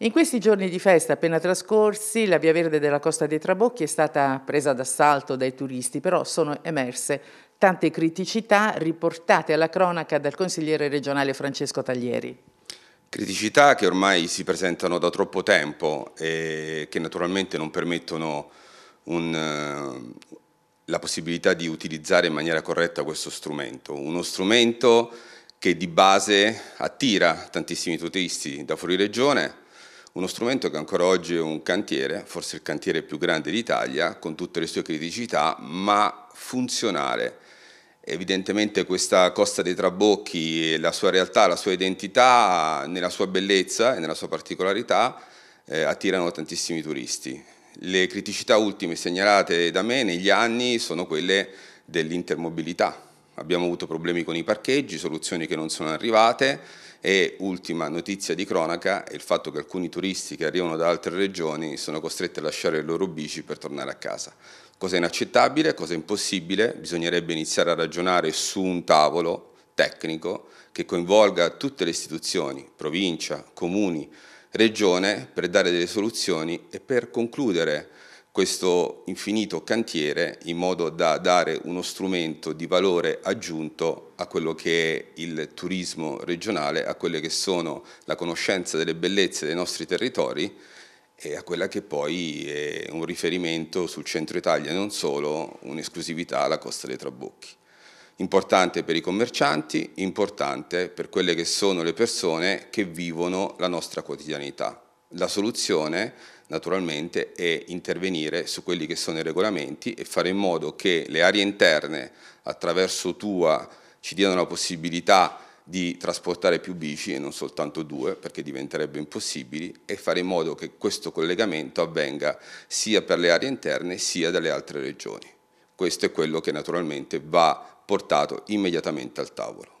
In questi giorni di festa appena trascorsi, la via verde della Costa dei Trabocchi è stata presa d'assalto dai turisti, però sono emerse tante criticità riportate alla cronaca dal consigliere regionale Francesco Taglieri. Criticità che ormai si presentano da troppo tempo e che naturalmente non permettono un, eh, la possibilità di utilizzare in maniera corretta questo strumento. Uno strumento che di base attira tantissimi turisti da fuori regione, uno strumento che ancora oggi è un cantiere, forse il cantiere più grande d'Italia, con tutte le sue criticità, ma funzionale. Evidentemente questa Costa dei Trabocchi, la sua realtà, la sua identità, nella sua bellezza e nella sua particolarità, eh, attirano tantissimi turisti. Le criticità ultime segnalate da me negli anni sono quelle dell'intermobilità. Abbiamo avuto problemi con i parcheggi, soluzioni che non sono arrivate, e ultima notizia di cronaca è il fatto che alcuni turisti che arrivano da altre regioni sono costretti a lasciare le loro bici per tornare a casa. Cosa inaccettabile, cosa impossibile, bisognerebbe iniziare a ragionare su un tavolo tecnico che coinvolga tutte le istituzioni, provincia, comuni, regione, per dare delle soluzioni e per concludere questo infinito cantiere in modo da dare uno strumento di valore aggiunto a quello che è il turismo regionale, a quelle che sono la conoscenza delle bellezze dei nostri territori e a quella che poi è un riferimento sul centro Italia e non solo, un'esclusività alla Costa dei Trabocchi. Importante per i commercianti, importante per quelle che sono le persone che vivono la nostra quotidianità. La soluzione naturalmente è intervenire su quelli che sono i regolamenti e fare in modo che le aree interne attraverso TUA ci diano la possibilità di trasportare più bici e non soltanto due perché diventerebbe impossibile e fare in modo che questo collegamento avvenga sia per le aree interne sia dalle altre regioni. Questo è quello che naturalmente va portato immediatamente al tavolo.